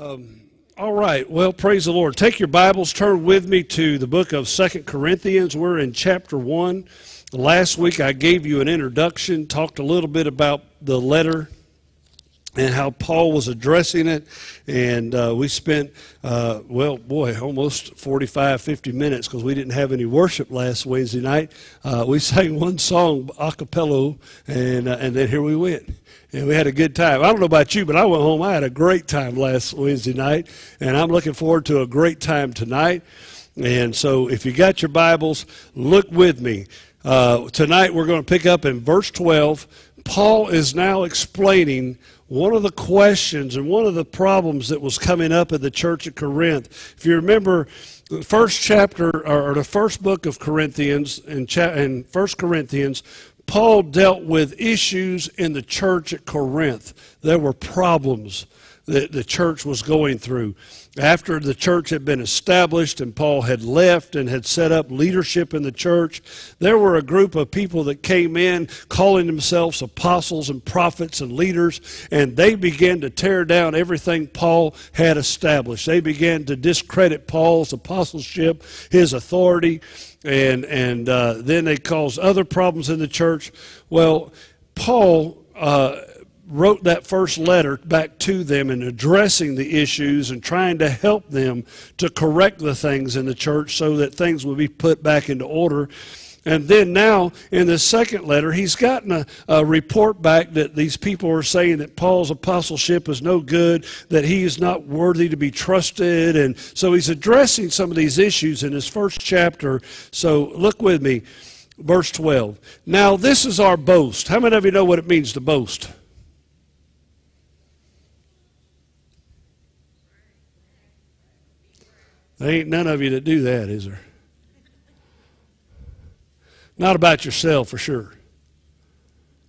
Um, all right. Well, praise the Lord. Take your Bibles, turn with me to the book of Second Corinthians. We're in chapter 1. Last week I gave you an introduction, talked a little bit about the letter and how Paul was addressing it. And uh, we spent, uh, well, boy, almost 45, 50 minutes because we didn't have any worship last Wednesday night. Uh, we sang one song a cappella, and, uh, and then here we went. And we had a good time. I don't know about you, but I went home. I had a great time last Wednesday night, and I'm looking forward to a great time tonight. And so if you got your Bibles, look with me. Uh, tonight we're going to pick up in verse 12. Paul is now explaining one of the questions and one of the problems that was coming up in the church at Corinth. If you remember, the first chapter or the first book of Corinthians and, 1 Corinthians, Paul dealt with issues in the church at Corinth. There were problems that the church was going through. After the church had been established and Paul had left and had set up leadership in the church, there were a group of people that came in calling themselves apostles and prophets and leaders, and they began to tear down everything Paul had established. They began to discredit Paul's apostleship, his authority, and, and uh, then they caused other problems in the church. Well, Paul. Uh, wrote that first letter back to them and addressing the issues and trying to help them to correct the things in the church so that things would be put back into order. And then now, in the second letter, he's gotten a, a, report back that these people are saying that Paul's apostleship is no good, that he is not worthy to be trusted. And so he's addressing some of these issues in his first chapter. So look with me, verse 12. Now, this is our boast. How many of you know what it means to boast? There ain't none of you that do that, is there? Not about yourself, for sure.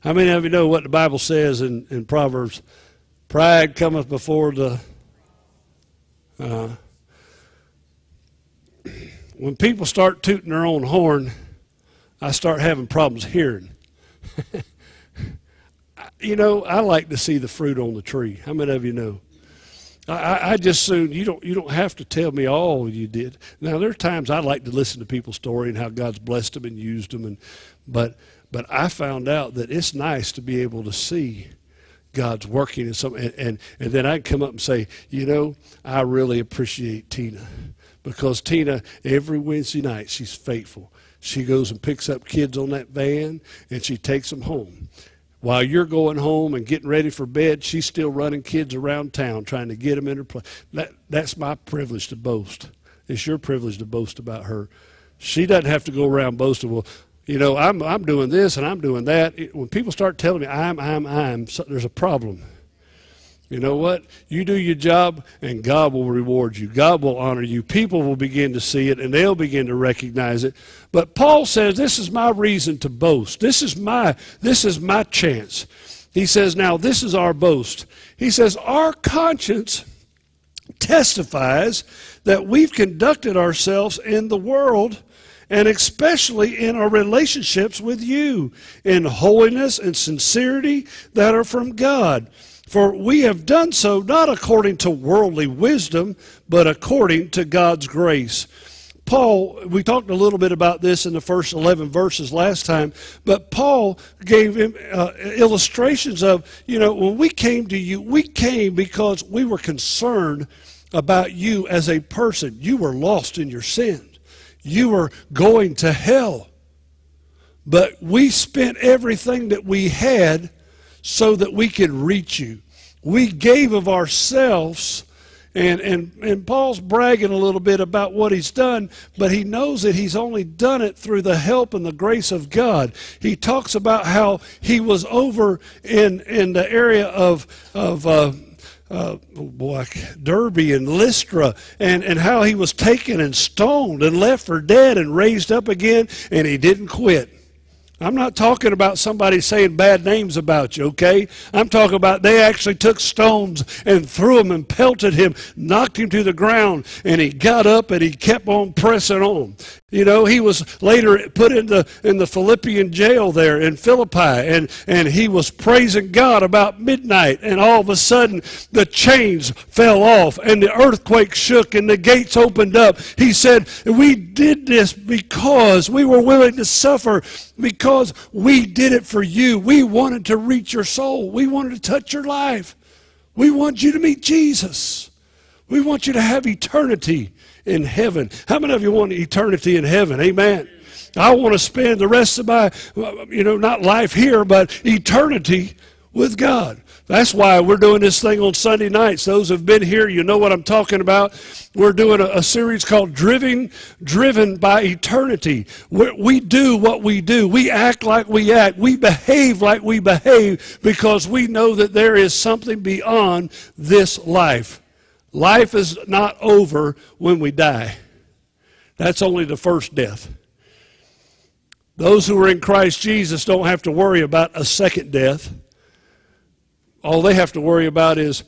How many of you know what the Bible says in, in Proverbs? Pride cometh before the. Uh, when people start tooting their own horn, I start having problems hearing. you know, I like to see the fruit on the tree. How many of you know? I, I just soon you don't you don't have to tell me all you did. Now there are times I like to listen to people's story and how God's blessed them and used them, and but but I found out that it's nice to be able to see God's working in some, and, and, and then I come up and say, you know, I really appreciate Tina because Tina every Wednesday night she's faithful. She goes and picks up kids on that van and she takes them home. While you're going home and getting ready for bed, she's still running kids around town trying to get them in her place. That, that's my privilege to boast. It's your privilege to boast about her. She doesn't have to go around boasting, well, you know, I'm, I'm doing this and I'm doing that. When people start telling me I'm, I'm, I'm, so there's a problem. You know what? You do your job and God will reward you. God will honor you. People will begin to see it and they'll begin to recognize it. But Paul says this is my reason to boast. This is my this is my chance. He says now this is our boast. He says our conscience testifies that we've conducted ourselves in the world and especially in our relationships with you in holiness and sincerity that are from God. For we have done so not according to worldly wisdom, but according to God's grace. Paul, we talked a little bit about this in the first 11 verses last time, but Paul gave him uh, illustrations of, you know, when we came to you, we came because we were concerned about you as a person. You were lost in your sins, you were going to hell. But we spent everything that we had so that we could reach you. We gave of ourselves. And, and, and Paul's bragging a little bit about what he's done, but he knows that he's only done it through the help and the grace of God. He talks about how he was over in, in the area of, of uh, uh, oh boy, Derbe and Lystra, and, and how he was taken and stoned and left for dead and raised up again, and he didn't quit. I'm not talking about somebody saying bad names about you, okay? I'm talking about they actually took stones and threw them and pelted him, knocked him to the ground, and he got up and he kept on pressing on. You know, he was later put in the, in the Philippian jail there in Philippi, and, and he was praising God about midnight, and all of a sudden the chains fell off, and the earthquake shook, and the gates opened up. He said, We did this because we were willing to suffer, because we did it for you. We wanted to reach your soul, we wanted to touch your life. We want you to meet Jesus, we want you to have eternity in heaven. How many of you want eternity in heaven? Amen. I want to spend the rest of my, you know, not life here, but eternity with God. That's why we're doing this thing on Sunday nights. Those who've been here, you know what I'm talking about. We're doing a, a series called Driven, Driven by Eternity. we we do what we do. We act like we act. We behave like we behave because we know that there is something beyond this life. Life is not over when we die. That's only the first death. Those who are in Christ Jesus don't have to worry about a second death. All they have to worry about is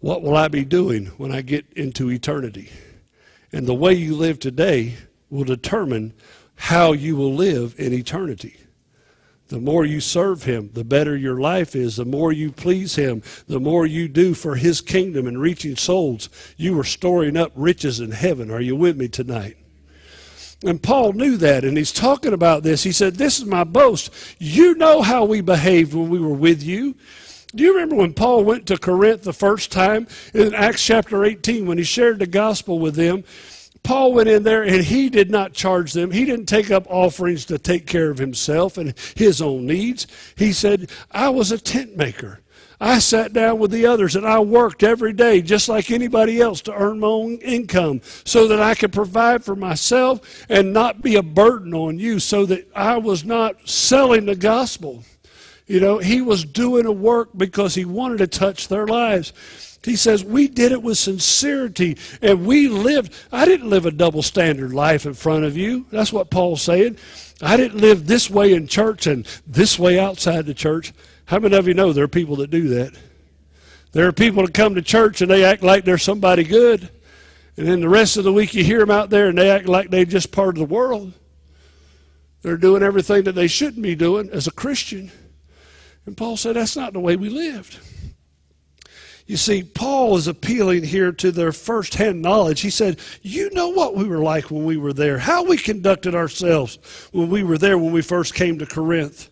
what will I be doing when I get into eternity? And the way you live today will determine how you will live in eternity. The more you serve Him, the better your life is. The more you please Him, the more you do for His kingdom and reaching souls. You are storing up riches in heaven. Are you with me tonight? And Paul knew that, and he's talking about this. He said, This is my boast. You know how we behaved when we were with you. Do you remember when Paul went to Corinth the first time in Acts chapter 18 when he shared the gospel with them? Paul went in there and he did not charge them. He didn't take up offerings to take care of himself and his own needs. He said, I was a tent maker. I sat down with the others and I worked every day just like anybody else to earn my own income so that I could provide for myself and not be a burden on you so that I was not selling the gospel. You know, he was doing a work because he wanted to touch their lives. He says, We did it with sincerity and we lived. I didn't live a double standard life in front of you. That's what Paul's saying. I didn't live this way in church and this way outside the church. How many of you know there are people that do that? There are people that come to church and they act like they're somebody good. And then the rest of the week you hear them out there and they act like they're just part of the world. They're doing everything that they shouldn't be doing as a Christian. And Paul said that's not the way we lived. You see, Paul is appealing here to their firsthand knowledge. He said, You know what we were like when we were there, how we conducted ourselves when we were there when we first came to Corinth.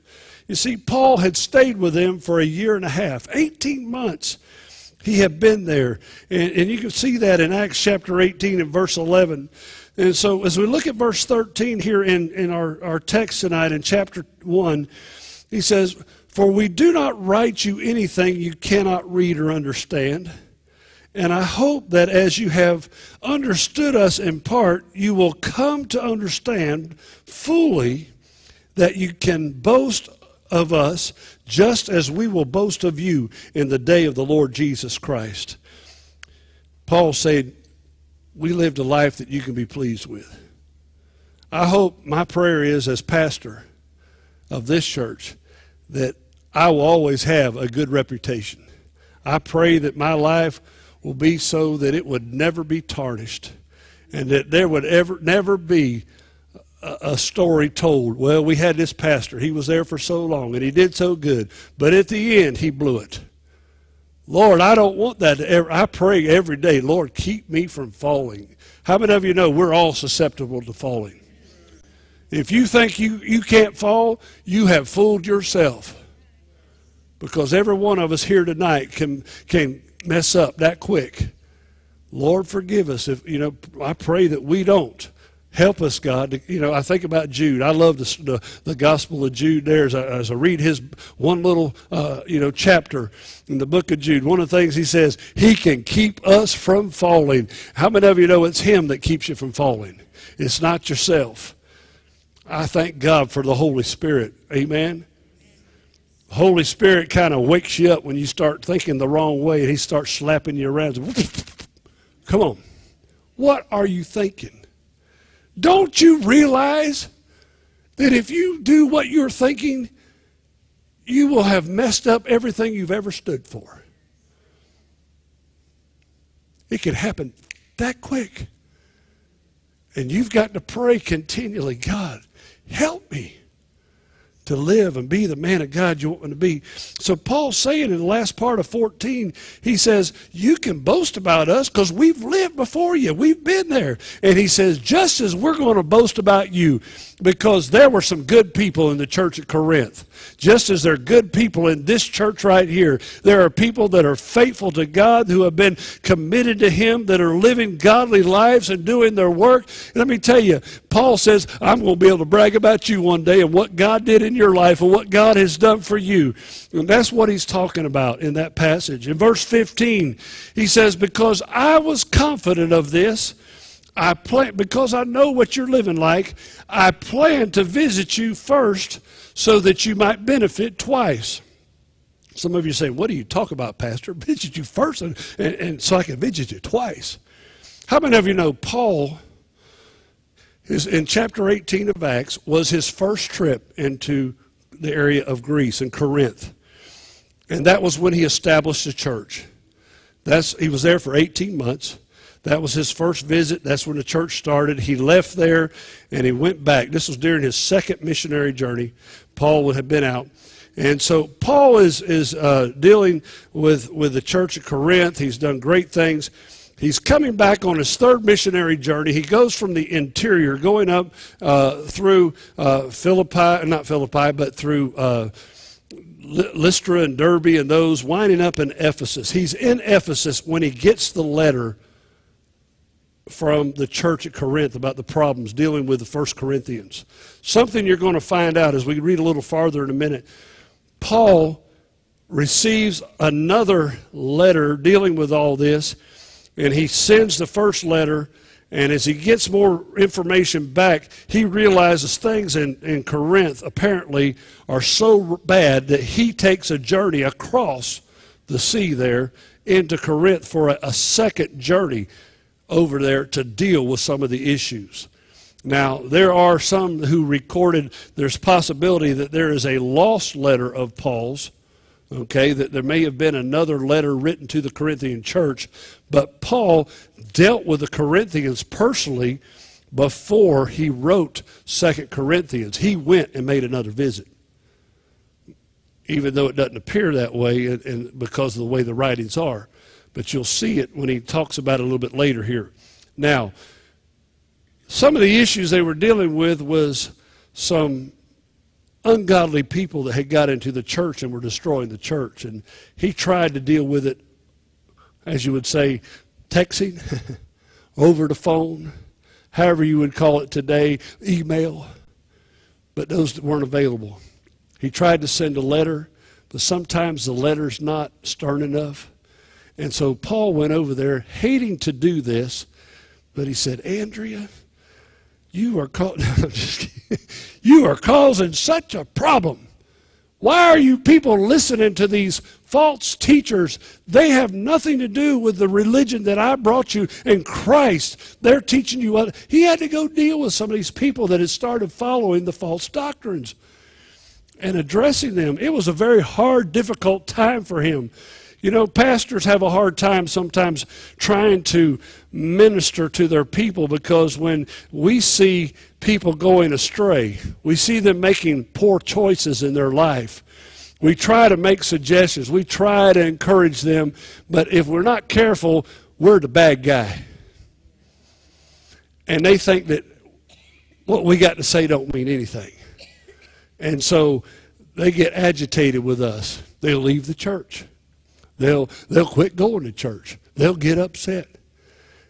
You see, Paul had stayed with them for a year and a half, 18 months. He had been there. And, and you can see that in Acts chapter 18 and verse 11. And so as we look at verse 13 here in, in our, our text tonight in chapter 1, he says, for we do not write you anything you cannot read or understand. And I hope that as you have understood us in part, you will come to understand fully that you can boast of us just as we will boast of you in the day of the Lord Jesus Christ. Paul said, We lived a life that you can be pleased with. I hope my prayer is, as pastor of this church, that I will always have a good reputation. I pray that my life will be so that it would never be tarnished and that there would ever never be a, story told. Well, we had this pastor. He was there for so long and he did so good, but at the end he blew it. Lord, I don't want that to ever. I pray every day, Lord, keep me from falling. How many of you know we're all susceptible to falling? If you think you, you can't fall, you have fooled yourself because every one of us here tonight can can mess up that quick. Lord, forgive us if you know. I pray that we don't. Help us, God. To, you know, I think about Jude. I love the the, the Gospel of Jude. There, as I, as I read his one little uh, you know chapter in the book of Jude, one of the things he says, He can keep us from falling. How many of you know it's Him that keeps you from falling? It's not yourself. I thank God for the Holy Spirit. Amen. Holy Spirit kind of wakes you up when you start thinking the wrong way and he starts slapping you around. Come on. What are you thinking? Don't you realize that if you do what you're thinking, you will have messed up everything you've ever stood for? It could happen that quick. And you've got to pray continually God, help me to live and be the man of God you want to be. So Paul's saying in the last part of 14, he says, you can boast about us because we've lived before you. We've been there. And he says, just as we're going to boast about you, because there were some good people in the church at Corinth. Just as there are good people in this church right here, there are people that are faithful to God, who have been committed to Him, that are living godly lives and doing their work. Let me tell you, Paul says, I'm going to be able to brag about you one day and what God did in your life and what God has done for you. And that's what he's talking about in that passage. In verse 15, he says, Because I was confident of this, I plan because I know what you're living like. I plan to visit you first so that you might benefit twice. Some of you say, "What do you talk about, Pastor? Visit you first, and, and, and so I can visit you twice." How many of you know Paul? His, in chapter 18 of Acts was his first trip into the area of Greece and Corinth, and that was when he established the church. That's he was there for 18 months. That was his first visit. That's when the church started. He left there and he went back. This was during his second missionary journey. Paul would have been out. And so Paul is, is uh, dealing with, with the church at Corinth. He's done great things. He's coming back on his third missionary journey. He goes from the interior, going up uh, through uh, Philippi, not Philippi, but through uh, Lystra and Derbe and those, winding up in Ephesus. He's in Ephesus when he gets the letter from the church at Corinth about the problems dealing with the First Corinthians. Something you're going to find out as we read a little farther in a minute. Paul receives another letter dealing with all this, and he sends the first letter. And as he gets more information back, he realizes things in, in Corinth apparently are so bad that he takes a journey across the sea there into Corinth for a, a second journey over there to deal with some of the issues. Now, there are some who recorded there's possibility that there is a lost letter of Paul's, okay, that there may have been another letter written to the Corinthian church, but Paul dealt with the Corinthians personally before he wrote Second Corinthians. He went and made another visit. Even though it doesn't appear that way and, and because of the way the writings are but you'll see it when he talks about it a little bit later here. Now, some of the issues they were dealing with was some ungodly people that had got into the church and were destroying the church. And he tried to deal with it, as you would say, texting, over the phone, however you would call it today, email. But those weren't available. He tried to send a letter, but sometimes the letter's not stern enough. And so Paul went over there hating to do this, but he said, Andrea, you are, ca- you are causing such a problem. Why are you people listening to these false teachers? They have nothing to do with the religion that I brought you in Christ. They're teaching you what. He had to go deal with some of these people that had started following the false doctrines and addressing them. It was a very hard, difficult time for him. You know, pastors have a hard time sometimes trying to minister to their people because when we see people going astray, we see them making poor choices in their life. We try to make suggestions, we try to encourage them, but if we're not careful, we're the bad guy. And they think that what we got to say don't mean anything. And so they get agitated with us. They'll leave the church. They'll, they'll quit going to church. They'll get upset.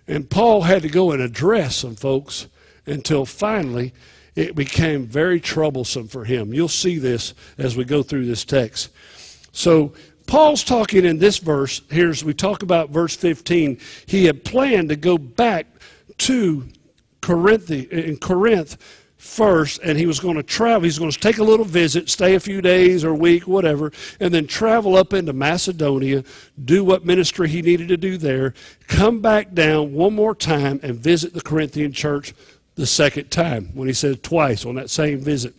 And Paul had to go and address some folks until finally it became very troublesome for him. You'll see this as we go through this text. So Paul's talking in this verse, Here's, we talk about verse 15, he had planned to go back to Corinth, in Corinth first, and he was going to travel. He's going to take a little visit, stay a few days or a week, whatever, and then travel up into Macedonia, do what ministry he needed to do there, come back down one more time and visit the Corinthian church the second time when he said twice on that same visit.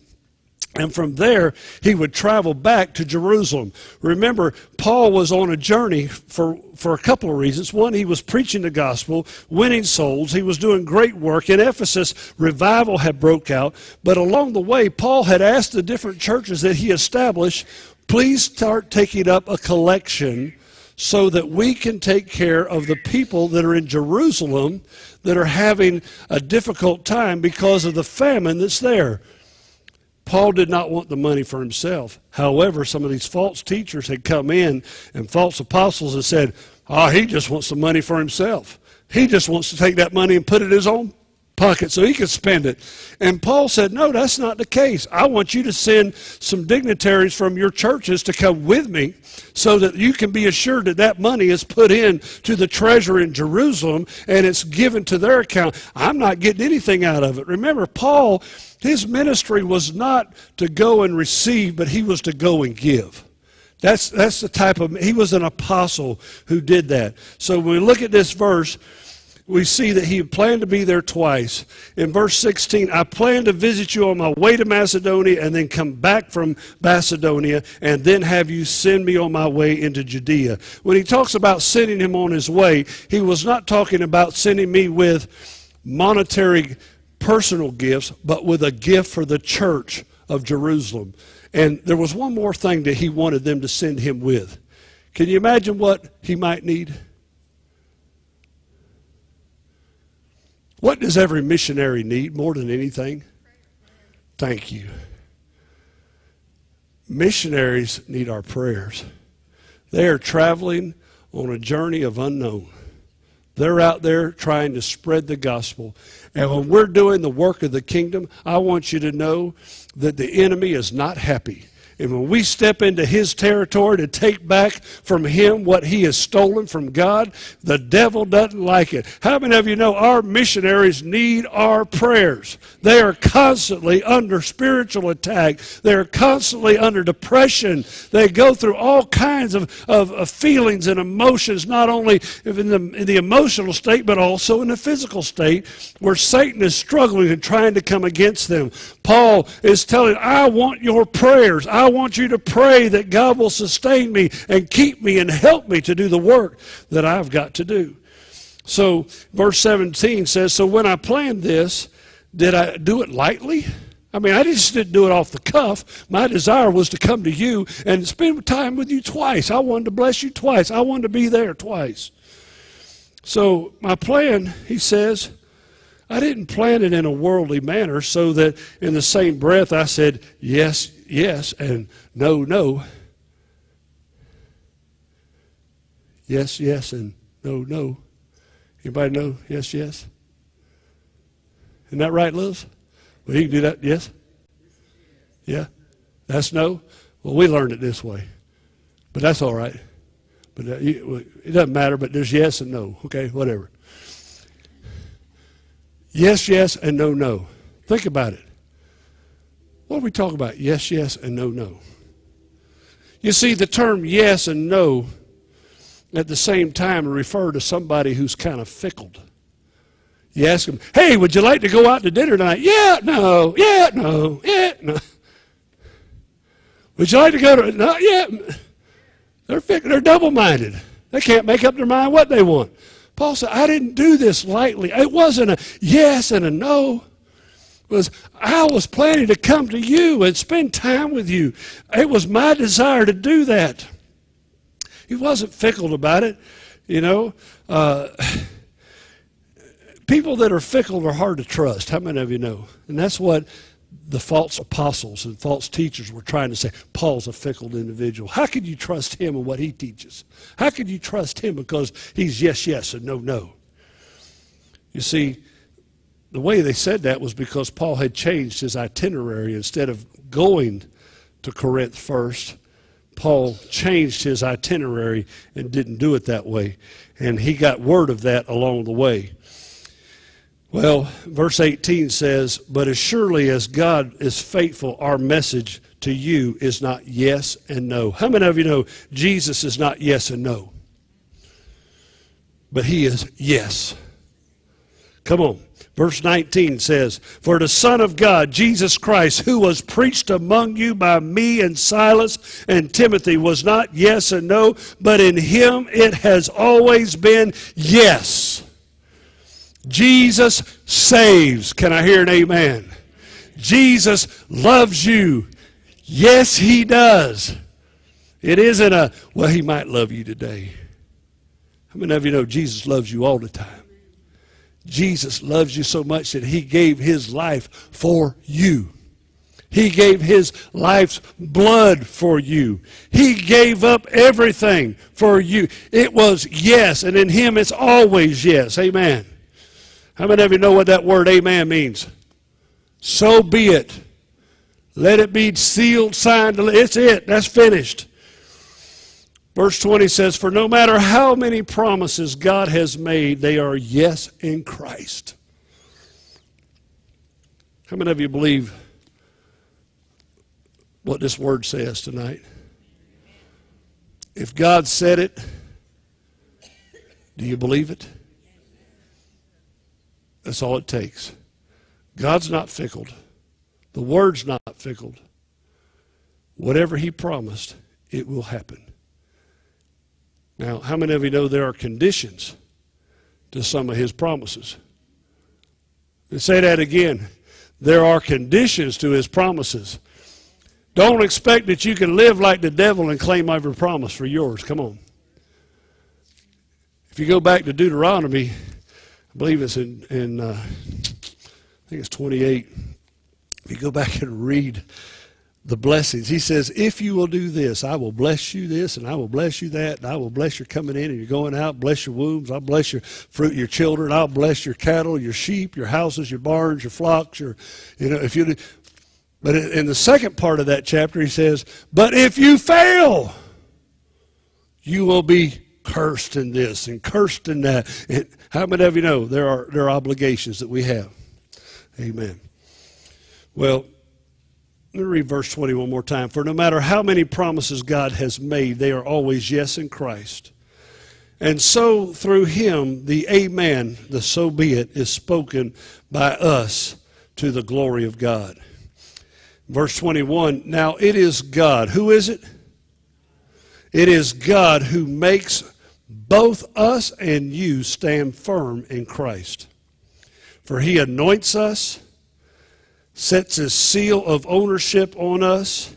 And from there, he would travel back to Jerusalem. Remember, Paul was on a journey for, for a couple of reasons. One, he was preaching the gospel, winning souls. He was doing great work. In Ephesus, revival had broke out. But along the way, Paul had asked the different churches that he established, please start taking up a collection so that we can take care of the people that are in Jerusalem that are having a difficult time because of the famine that's there. Paul did not want the money for himself. However, some of these false teachers had come in and false apostles had said, Oh, he just wants the money for himself. He just wants to take that money and put it in his own pocket so he could spend it. And Paul said, No, that's not the case. I want you to send some dignitaries from your churches to come with me so that you can be assured that that money is put in to the treasure in Jerusalem and it's given to their account. I'm not getting anything out of it. Remember, Paul, his ministry was not to go and receive, but he was to go and give. That's, that's the type of, he was an apostle who did that. So when we look at this verse, we see that he planned to be there twice. In verse 16, I plan to visit you on my way to Macedonia and then come back from Macedonia and then have you send me on my way into Judea. When he talks about sending him on his way, he was not talking about sending me with monetary personal gifts, but with a gift for the church of Jerusalem. And there was one more thing that he wanted them to send him with. Can you imagine what he might need? What does every missionary need more than anything? Thank you. Missionaries need our prayers. They are traveling on a journey of unknown. They're out there trying to spread the gospel. And when we're doing the work of the kingdom, I want you to know that the enemy is not happy. And when we step into his territory to take back from him what he has stolen from God, the devil doesn't like it. How many of you know our missionaries need our prayers? They are constantly under spiritual attack. They are constantly under depression. They go through all kinds of, of, of feelings and emotions, not only in the, in the emotional state, but also in the physical state, where Satan is struggling and trying to come against them. Paul is telling, I want your prayers. I want you to pray that God will sustain me and keep me and help me to do the work that I've got to do. So, verse 17 says, So when I planned this, did I do it lightly? I mean, I just didn't do it off the cuff. My desire was to come to you and spend time with you twice. I wanted to bless you twice. I wanted to be there twice. So, my plan, he says, I didn't plan it in a worldly manner so that in the same breath I said yes, yes, and no, no. Yes, yes, and no, no. Anybody know yes, yes? Isn't that right, Liz? Well, you can do that, yes? Yeah? That's no? Well, we learned it this way. But that's all right. But uh, it doesn't matter, but there's yes and no. Okay, whatever. Yes, yes, and no, no. Think about it. What are we talking about? Yes, yes, and no, no. You see, the term yes and no at the same time refer to somebody who's kind of fickle. You ask them, hey, would you like to go out to dinner tonight? Yeah, no, yeah, no, yeah, no. Would you like to go to, no, yeah. They're, they're double-minded. They can't make up their mind what they want. Paul said, I didn't do this lightly. It wasn't a yes and a no. It was I was planning to come to you and spend time with you. It was my desire to do that. He wasn't fickle about it, you know. Uh, people that are fickle are hard to trust. How many of you know? And that's what the false apostles and false teachers were trying to say, Paul's a fickle individual. How could you trust him and what he teaches? How could you trust him because he's yes, yes, and no, no? You see, the way they said that was because Paul had changed his itinerary. Instead of going to Corinth first, Paul changed his itinerary and didn't do it that way. And he got word of that along the way. Well, verse 18 says, But as surely as God is faithful, our message to you is not yes and no. How many of you know Jesus is not yes and no? But he is yes. Come on. Verse 19 says, For the Son of God, Jesus Christ, who was preached among you by me and Silas and Timothy, was not yes and no, but in him it has always been yes. Jesus saves. Can I hear an amen? Jesus loves you. Yes, he does. It isn't a, well, he might love you today. How many of you know Jesus loves you all the time? Jesus loves you so much that he gave his life for you. He gave his life's blood for you. He gave up everything for you. It was yes, and in him it's always yes. Amen. How many of you know what that word amen means? So be it. Let it be sealed, signed. It's it. That's finished. Verse 20 says, For no matter how many promises God has made, they are yes in Christ. How many of you believe what this word says tonight? If God said it, do you believe it? That's all it takes. God's not fickle. The word's not fickle. Whatever he promised, it will happen. Now, how many of you know there are conditions to some of his promises? Let's say that again. There are conditions to his promises. Don't expect that you can live like the devil and claim every promise for yours. Come on. If you go back to Deuteronomy, I believe it's in, in uh, I think it's 28. If you go back and read the blessings. He says, If you will do this, I will bless you this, and I will bless you that, and I will bless your coming in and your going out, bless your wombs, I'll bless your fruit, your children, I'll bless your cattle, your sheep, your houses, your barns, your flocks, your, you know, if you do. But in the second part of that chapter, he says, But if you fail, you will be cursed in this and cursed in that. And how many of you know there are, there are obligations that we have? Amen. Well, let me read verse 20 one more time. For no matter how many promises God has made, they are always yes in Christ. And so through him, the Amen, the so be it, is spoken by us to the glory of God. Verse 21 Now it is God. Who is it? It is God who makes both us and you stand firm in Christ. For he anoints us sets his seal of ownership on us,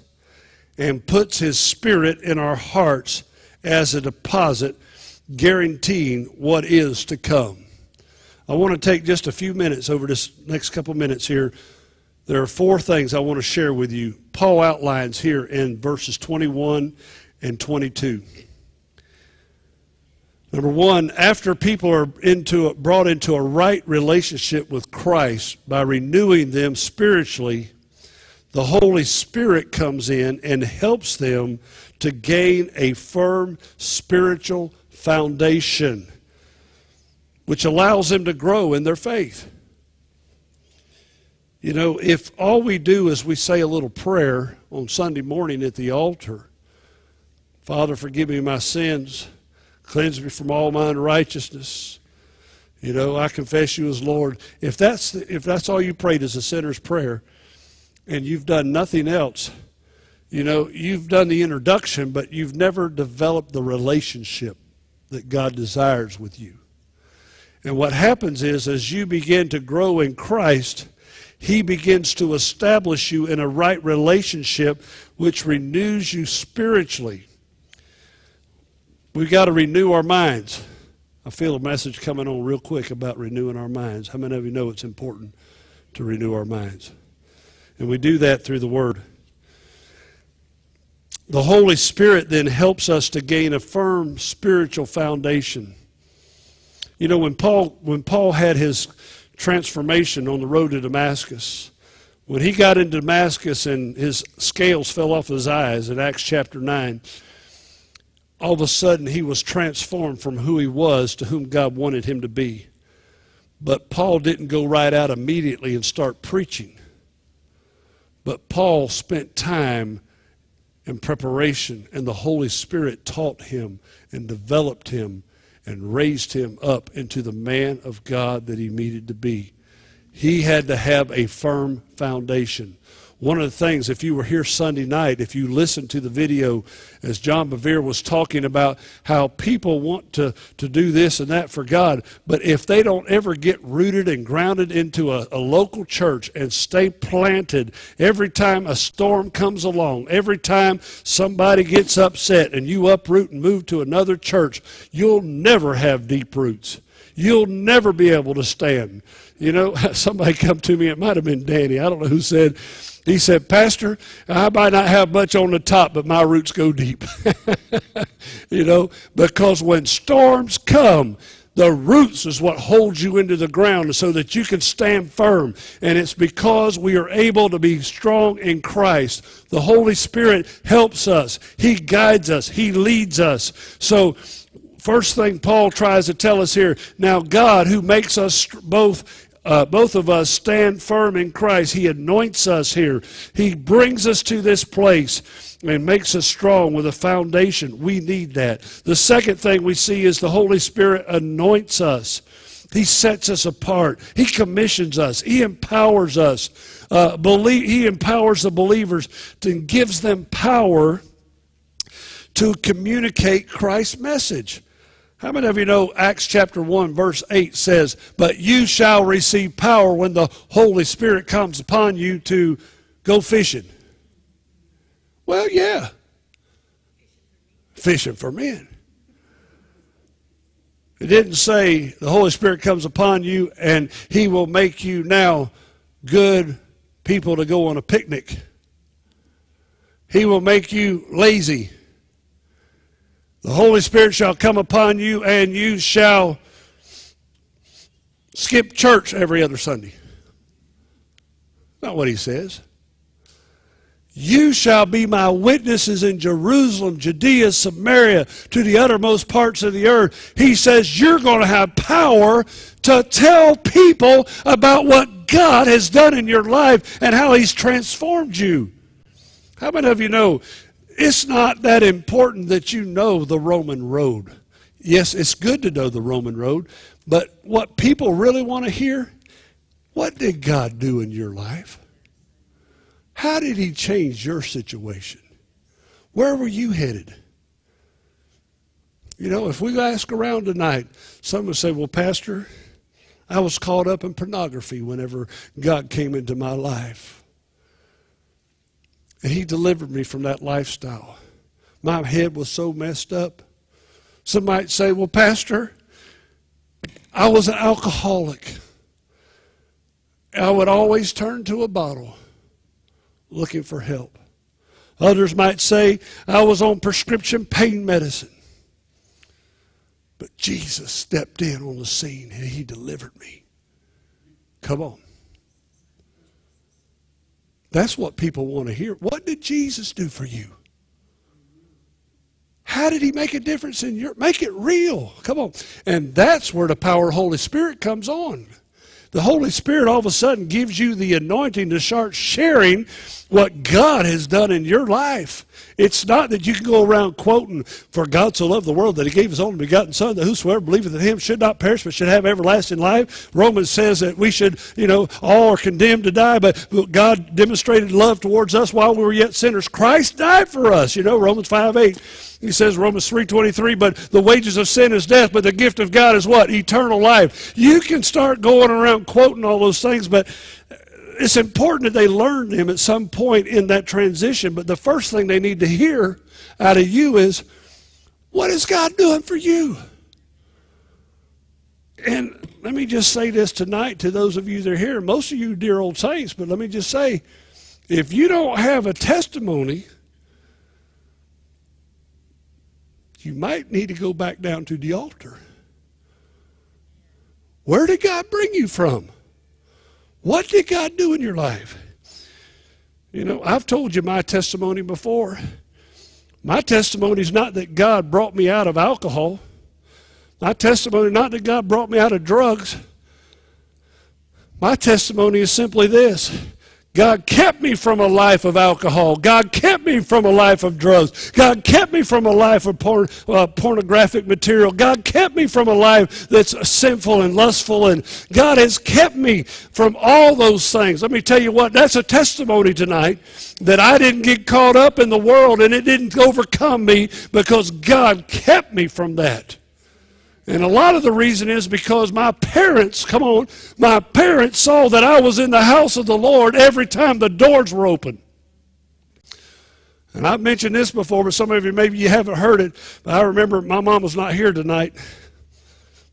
and puts his spirit in our hearts as a deposit, guaranteeing what is to come. I want to take just a few minutes over this next couple minutes here. There are four things I want to share with you. Paul outlines here in verses 21 and 22. Number one, after people are into, brought into a right relationship with Christ by renewing them spiritually, the Holy Spirit comes in and helps them to gain a firm spiritual foundation, which allows them to grow in their faith. You know, if all we do is we say a little prayer on Sunday morning at the altar Father, forgive me my sins. Cleanse me from all my unrighteousness. You know, I confess you as Lord. If that's, the, if that's all you prayed as a sinner's prayer, and you've done nothing else, you know, you've done the introduction, but you've never developed the relationship that God desires with you. And what happens is, as you begin to grow in Christ, He begins to establish you in a right relationship which renews you spiritually. We've got to renew our minds. I feel a message coming on real quick about renewing our minds. How many of you know it's important to renew our minds? And we do that through the Word. The Holy Spirit then helps us to gain a firm spiritual foundation. You know, when Paul, when Paul had his transformation on the road to Damascus, when he got into Damascus and his scales fell off his eyes in Acts chapter 9, all of a sudden he was transformed from who he was to whom God wanted him to be. But Paul didn't go right out immediately and start preaching. But Paul spent time in preparation, and the Holy Spirit taught him and developed him and raised him up into the man of God that he needed to be. He had to have a firm foundation. One of the things, if you were here Sunday night, if you listened to the video as John Bevere was talking about how people want to, to do this and that for God, but if they don't ever get rooted and grounded into a, a local church and stay planted every time a storm comes along, every time somebody gets upset and you uproot and move to another church, you'll never have deep roots. You'll never be able to stand. You know, somebody come to me, it might have been Danny, I don't know who said, he said, Pastor, I might not have much on the top, but my roots go deep. you know, because when storms come, the roots is what holds you into the ground so that you can stand firm. And it's because we are able to be strong in Christ. The Holy Spirit helps us, He guides us, He leads us. So, first thing Paul tries to tell us here now, God, who makes us both uh, both of us stand firm in Christ. He anoints us here. He brings us to this place and makes us strong with a foundation. We need that. The second thing we see is the Holy Spirit anoints us. He sets us apart. He commissions us. He empowers us. Uh, believe, he empowers the believers and gives them power to communicate Christ's message. How many of you know Acts chapter 1, verse 8 says, But you shall receive power when the Holy Spirit comes upon you to go fishing? Well, yeah. Fishing for men. It didn't say the Holy Spirit comes upon you and he will make you now good people to go on a picnic. He will make you lazy the Holy Spirit shall come upon you, and you shall skip church every other Sunday. Not what he says. You shall be my witnesses in Jerusalem, Judea, Samaria, to the uttermost parts of the earth. He says you're going to have power to tell people about what God has done in your life and how He's transformed you. How many of you know it's not that important that you know the Roman road. Yes, it's good to know the Roman road, but what people really want to hear, what did God do in your life? How did he change your situation? Where were you headed? You know, if we ask around tonight, some would say, well, Pastor, I was caught up in pornography whenever God came into my life. And he delivered me from that lifestyle. My head was so messed up. Some might say, well, Pastor, I was an alcoholic. I would always turn to a bottle looking for help. Others might say, I was on prescription pain medicine. But Jesus stepped in on the scene and he delivered me. Come on. That's what people want to hear. What did Jesus do for you? How did he make a difference in your make it real? Come on. And that's where the power of Holy Spirit comes on. The Holy Spirit all of a sudden gives you the anointing to start sharing what God has done in your life. It's not that you can go around quoting, For God so loved the world that he gave his only begotten Son, that whosoever believeth in him should not perish, but should have everlasting life. Romans says that we should, you know, all are condemned to die, but God demonstrated love towards us while we were yet sinners. Christ died for us, you know, Romans 5 8. He says, Romans 3.23, but the wages of sin is death, but the gift of God is what? Eternal life. You can start going around quoting all those things, but it's important that they learn them at some point in that transition. But the first thing they need to hear out of you is, what is God doing for you? And let me just say this tonight to those of you that are here, most of you dear old saints, but let me just say, if you don't have a testimony, you might need to go back down to the altar. Where did God bring you from? What did God do in your life? You know, I've told you my testimony before. My testimony is not that God brought me out of alcohol. My testimony not that God brought me out of drugs. My testimony is simply this God kept me from a life of alcohol. God kept me from a life of drugs. God kept me from a life of porn, uh, pornographic material. God kept me from a life that's sinful and lustful. And God has kept me from all those things. Let me tell you what, that's a testimony tonight that I didn't get caught up in the world and it didn't overcome me because God kept me from that. And a lot of the reason is because my parents, come on, my parents saw that I was in the house of the Lord every time the doors were open. And I've mentioned this before, but some of you maybe you haven't heard it. But I remember my mom was not here tonight.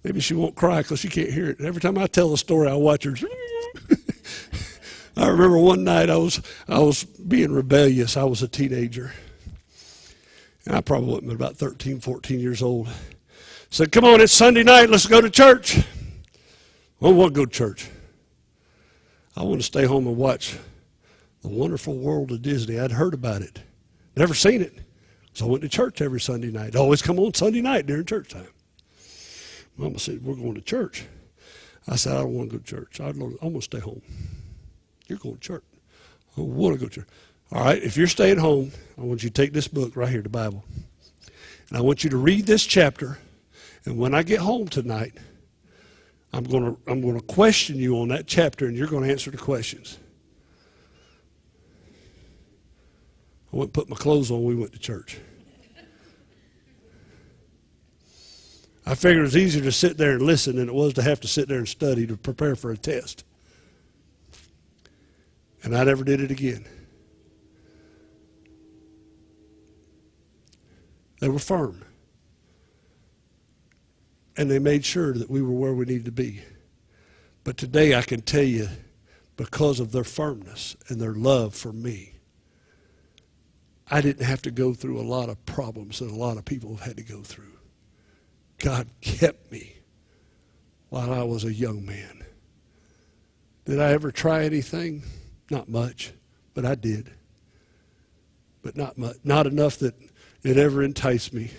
Maybe she won't cry because she can't hear it. Every time I tell a story, I watch her. I remember one night I was I was being rebellious. I was a teenager. And I probably wasn't about 13, 14 years old. Said, come on, it's Sunday night, let's go to church. Well, to go to church. I want to stay home and watch the wonderful world of Disney. I'd heard about it. Never seen it. So I went to church every Sunday night. always come on Sunday night during church time. Mama said, We're going to church. I said, I don't want to go to church. I want to stay home. You're going to church. I want to go to church. All right, if you're staying home, I want you to take this book right here, the Bible. And I want you to read this chapter. And when I get home tonight, I'm going to, I'm going to question you on that chapter, and you're going to answer the questions. I went and put my clothes on. We went to church. I figured it was easier to sit there and listen than it was to have to sit there and study to prepare for a test. And I never did it again. They were firm. And they made sure that we were where we needed to be. But today I can tell you, because of their firmness and their love for me, I didn't have to go through a lot of problems that a lot of people have had to go through. God kept me while I was a young man. Did I ever try anything? Not much, but I did. But not much, not enough that it ever enticed me.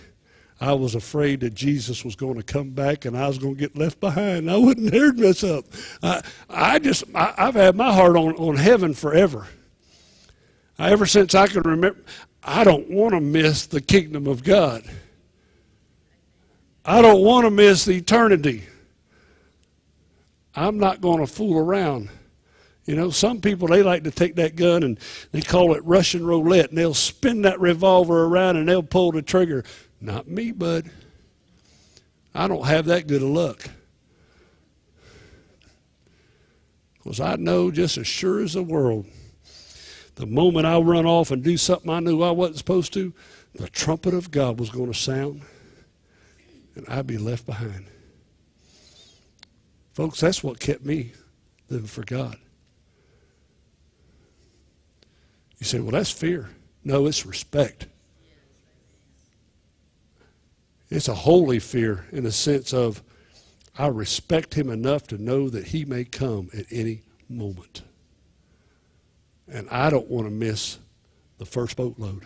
I was afraid that Jesus was going to come back and I was going to get left behind. I wouldn't dare mess up. I, I just, I, have had my heart on, on heaven forever. I, ever since I can remember, I don't want to miss the kingdom of God. I don't want to miss eternity. I'm not going to fool around. You know, some people, they like to take that gun and they call it Russian roulette, and they'll spin that revolver around and they'll pull the trigger. Not me, bud. I don't have that good of luck. Because I know just as sure as the world, the moment I run off and do something I knew I wasn't supposed to, the trumpet of God was going to sound and I'd be left behind. Folks, that's what kept me living for God. You say, well, that's fear. No, it's respect. It's a holy fear in the sense of I respect him enough to know that he may come at any moment. And I don't want to miss the first boatload.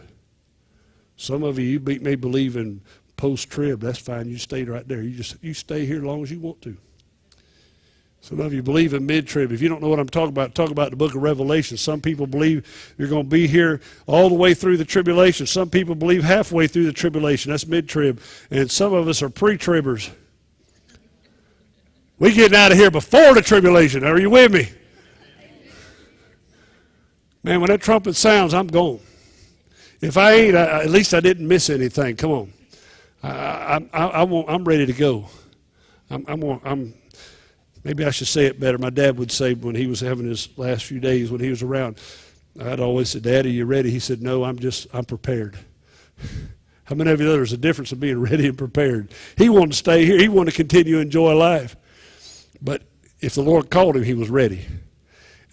Some of you may believe in post trib. That's fine. You stay right there. You just you stay here as long as you want to. Some of you believe in mid trib. If you don't know what I'm talking about, talk about the book of Revelation. Some people believe you're going to be here all the way through the tribulation. Some people believe halfway through the tribulation. That's mid trib. And some of us are pre tribbers. We getting out of here before the tribulation. Are you with me? Man, when that trumpet sounds, I'm gone. If I ain't, I, at least I didn't miss anything. Come on. I, I, I, I am ready to go. I'm, I'm, I'm Maybe I should say it better. My dad would say when he was having his last few days when he was around, I'd always say, Daddy, you ready? He said, No, I'm just, I'm prepared. How many of you know there's a difference of being ready and prepared? He wanted to stay here. He wanted to continue to enjoy life. But if the Lord called him, he was ready.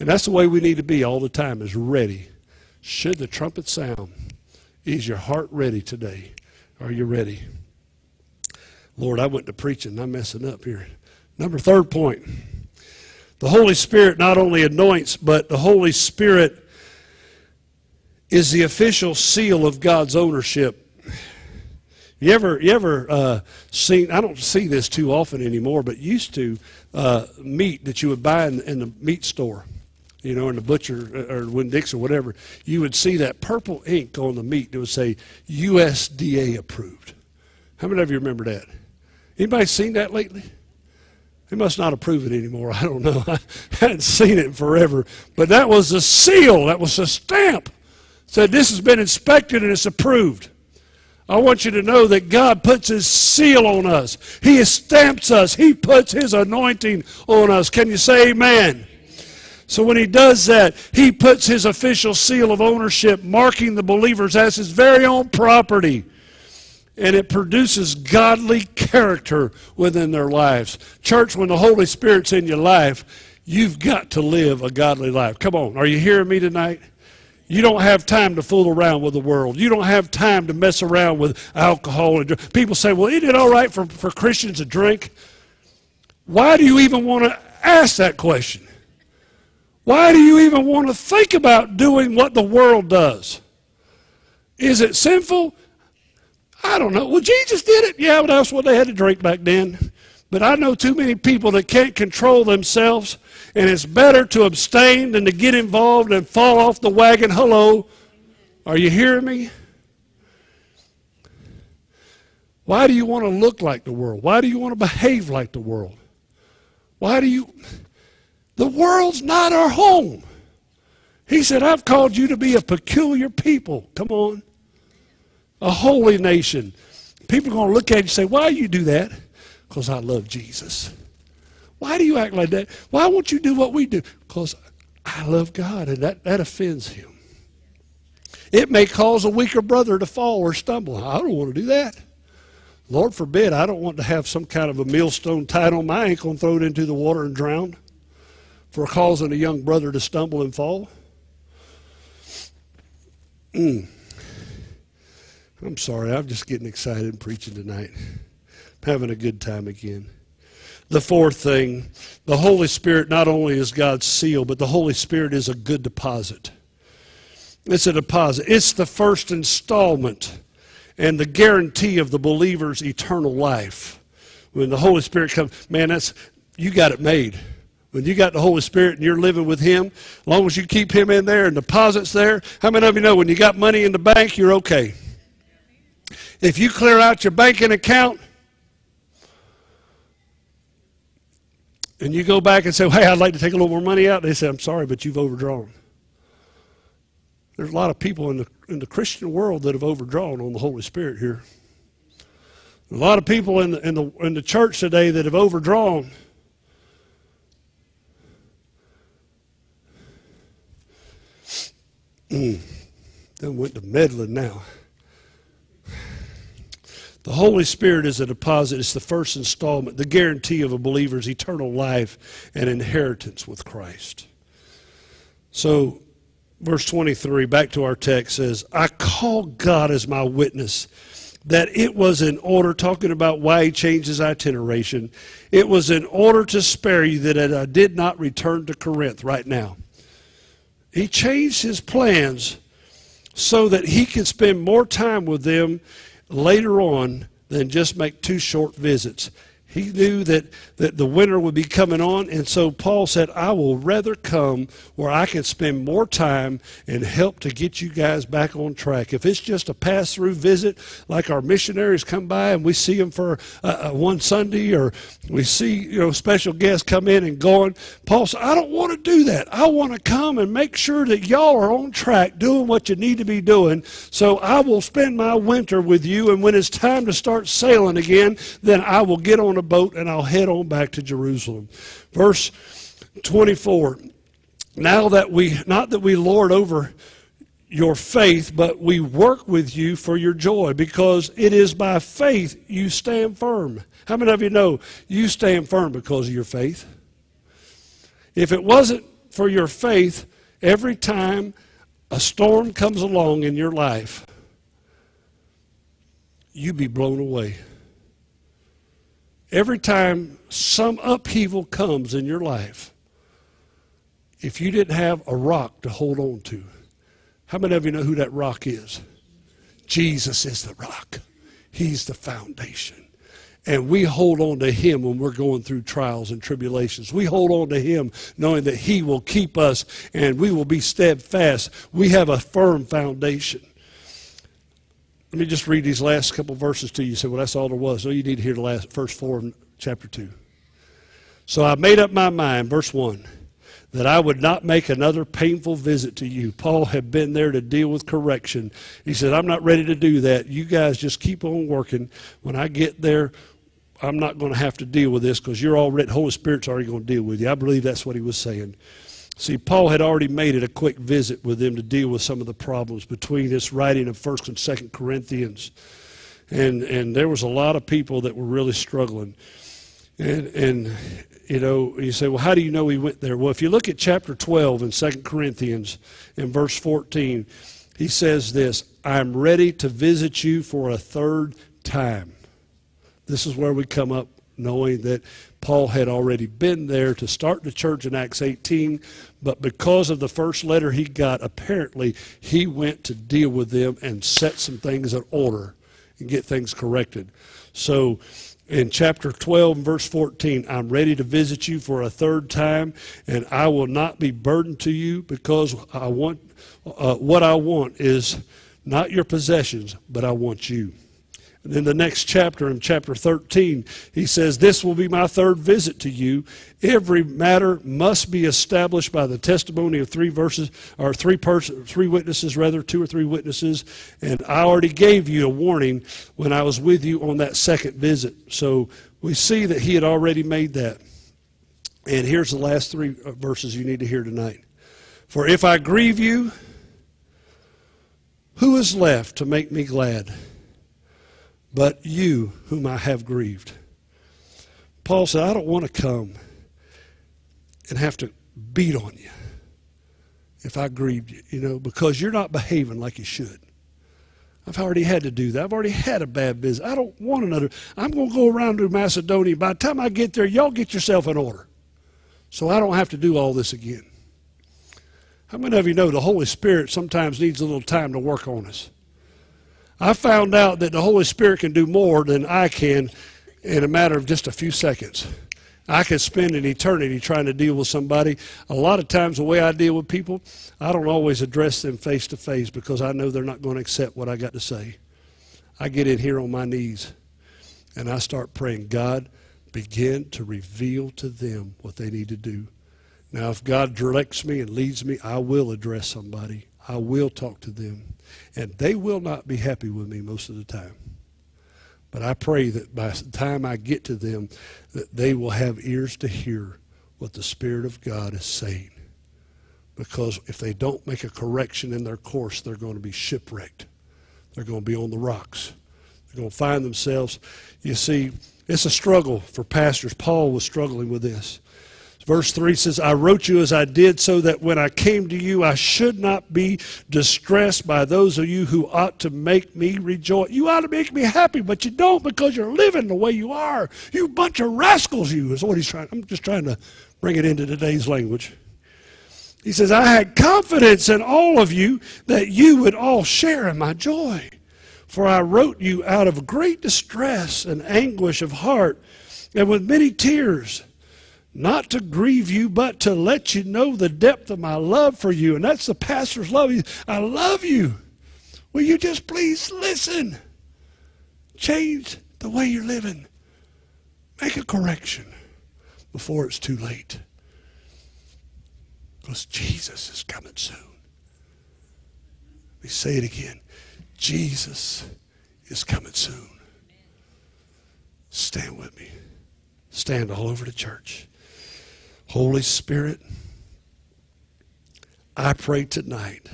And that's the way we need to be all the time is ready. Should the trumpet sound, is your heart ready today? Are you ready? Lord, I went to preaching. I'm messing up here. Number third point. The Holy Spirit not only anoints, but the Holy Spirit is the official seal of God's ownership. You ever, you ever uh, seen, I don't see this too often anymore, but used to, uh, meat that you would buy in, in the meat store. you know, in the butcher or Winn-Dixie or whatever, you would see that purple ink on the meat that would say USDA approved. How many of you remember that? Anybody seen that lately? They must not approve it anymore. I don't know. I hadn't seen it forever. But that was a seal. That was a stamp. said this has been inspected and it's approved. I want you to know that God puts His seal on us. He stamps us. He puts His anointing on us. Can you say amen? So when He does that, He puts His official seal of ownership, marking the believers as His very own property. And it produces godly character within their lives. Church, when the Holy Spirit's in your life, you've got to live a godly life. Come on, are you hearing me tonight? You don't have time to fool around with the world. You don't have time to mess around with alcohol. And people say, well, isn't it all right for, for Christians to drink? Why do you even want to ask that question? Why do you even want to think about doing what the world does? Is it sinful? I don't know. Well, Jesus did it. Yeah, but that's what they had to drink back then. But I know too many people that can't control themselves and it's better to abstain than to get involved and fall off the wagon. Hello. Are you hearing me? Why do you want to look like the world? Why do you want to behave like the world? Why do you. The world's not our home. He said, I've called you to be a peculiar people. Come on. A holy nation. People are going to look at you and say, Why do you do that? Because I love Jesus. Why do you act like that? Why won't you do what we do? Because I love God, and that, that offends Him. It may cause a weaker brother to fall or stumble. I don't want to do that. Lord forbid, I don't want to have some kind of a millstone tied on my ankle and throw it into the water and drown for causing a young brother to stumble and fall. Mm. I'm sorry, I'm just getting excited and preaching tonight. I'm having a good time again. The fourth thing, the Holy Spirit not only is God's seal, but the Holy Spirit is a good deposit. It's a deposit. It's the first installment and the guarantee of the believer's eternal life. When the Holy Spirit comes, man, that's you got it made. When you got the Holy Spirit and you're living with Him, as long as you keep Him in there and deposits there, how many of you know when you got money in the bank, you're okay? If you clear out your banking account, and you go back and say, hey, I'd like to take a little more money out, they say, I'm sorry, but you've overdrawn. There's a lot of people in the, in the Christian world that have overdrawn on the Holy Spirit here. A lot of people in the, in the, in the church today that have overdrawn. Then went to meddling now. The Holy Spirit is a deposit, it's the first installment, the guarantee of a believer's eternal life and inheritance with Christ. So, verse 23, back to our text, says, I call God as my witness that it was in order, talking about why he changed his itineration, it was in order to spare you that I did not return to Corinth right now. He changed his plans so that he could spend more time with them later on than just make two short visits. He knew that, that the winter would be coming on, and so Paul said, I will rather come where I can spend more time and help to get you guys back on track. If it's just a pass through visit, like our missionaries come by and we see them for uh, uh, one Sunday, or we see you know special guests come in and going, Paul said, I don't want to do that. I want to come and make sure that y'all are on track doing what you need to be doing. So I will spend my winter with you, and when it's time to start sailing again, then I will get on a boat and I'll head on back to Jerusalem. Verse 24. Now that we, not that we lord over your faith, but we work with you for your joy because it is by faith you stand firm. How many of you know you stand firm because of your faith? If it wasn't for your faith, every time a storm comes along in your life, you'd be blown away. Every time some upheaval comes in your life, if you didn't have a rock to hold on to, how many of you know who that rock is? Jesus is the rock. He's the foundation. And we hold on to Him when we're going through trials and tribulations. We hold on to Him knowing that He will keep us and we will be steadfast. We have a firm foundation. Let me just read these last couple verses to you. You say, well, that's all there was. No, you need to hear the last first four of chapter 2. So I made up my mind, verse 1 that I would not make another painful visit to you. Paul had been there to deal with correction. He said, I'm not ready to do that. You guys just keep on working. When I get there, I'm not going to have to deal with this because you're already, Holy Spirit's already going to deal with you. I believe that's what he was saying. See, Paul had already made it a quick visit with them to deal with some of the problems between his writing of 1st and 2nd Corinthians. And, and there was a lot of people that were really struggling. And, and you know, you say, well, how do you know he went there? Well, if you look at chapter 12 in 2 Corinthians in verse 14, he says this I'm ready to visit you for a third time. This is where we come up knowing that Paul had already been there to start the church in Acts 18, but because of the first letter he got, apparently he went to deal with them and set some things in order and get things corrected. So in chapter 12 verse 14 i'm ready to visit you for a third time and i will not be burdened to you because i want uh, what i want is not your possessions but i want you in the next chapter, in chapter 13, he says, This will be my third visit to you. Every matter must be established by the testimony of three verses, or three persons, three witnesses, rather, two or three witnesses. And I already gave you a warning when I was with you on that second visit. So we see that he had already made that. And here's the last three uh, verses you need to hear tonight. For if I grieve you, who is left to make me glad? But you whom I have grieved. Paul said, I don't want to come and have to beat on you if I grieved you, you know, because you're not behaving like you should. I've already had to do that. I've already had a bad visit. I don't want another. I'm going to go around to Macedonia. By the time I get there, y'all get yourself in order. So I don't have to do all this again. How many of you know the Holy Spirit sometimes needs a little time to work on us? I found out that the Holy Spirit can do more than I can in a matter of just a few seconds. I could spend an eternity trying to deal with somebody. A lot of times, the way I deal with people, I don't always address them face to face because I know they're not going to accept what I got to say. I get in here on my knees and I start praying, God, begin to reveal to them what they need to do. Now, if God directs me and leads me, I will address somebody. I will talk to them. And they will not be happy with me most of the time. But I pray that by the time I get to them, that they will have ears to hear what the Spirit of God is saying. Because if they don't make a correction in their course, they're going to be shipwrecked. They're going to be on the rocks. They're going to find themselves. You see, it's a struggle for pastors. Paul was struggling with this. Verse 3 says, I wrote you as I did so that when I came to you, I should not be distressed by those of you who ought to make me rejoice. You ought to make me happy, but you don't because you're living the way you are. You bunch of rascals, you, is what he's trying. I'm just trying to bring it into today's language. He says, I had confidence in all of you that you would all share in my joy. For I wrote you out of great distress and anguish of heart and with many tears not to grieve you, but to let you know the depth of my love for you. And that's the pastor's love. I love you. Will you just please listen? Change the way you're living. Make a correction before it's too late. Because Jesus is coming soon. Let me say it again. Jesus is coming soon. Stand with me. Stand all over the church. Holy Spirit, I pray tonight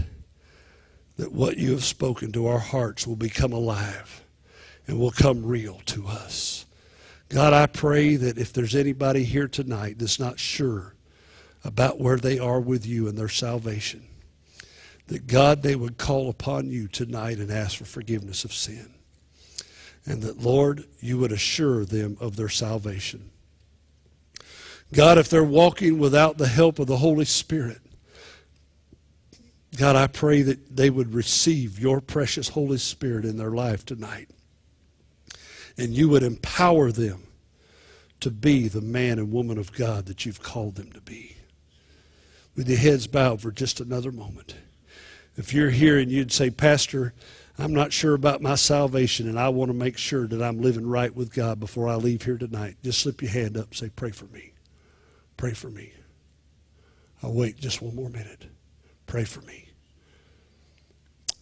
that what you have spoken to our hearts will become alive and will come real to us. God, I pray that if there's anybody here tonight that's not sure about where they are with you and their salvation, that God, they would call upon you tonight and ask for forgiveness of sin. And that, Lord, you would assure them of their salvation. God, if they're walking without the help of the Holy Spirit, God, I pray that they would receive your precious Holy Spirit in their life tonight. and you would empower them to be the man and woman of God that you've called them to be. With your heads bowed for just another moment. If you're here and you'd say, Pastor, I'm not sure about my salvation and I want to make sure that I'm living right with God before I leave here tonight, just slip your hand up and say, Pray for me. Pray for me. I'll wait just one more minute. Pray for me.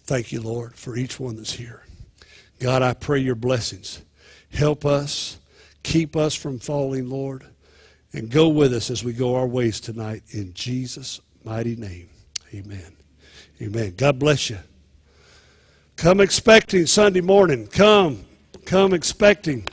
Thank you, Lord, for each one that's here. God, I pray your blessings. Help us, keep us from falling, Lord, and go with us as we go our ways tonight. In Jesus' mighty name, amen. Amen. God bless you. Come expecting Sunday morning. Come. Come expecting.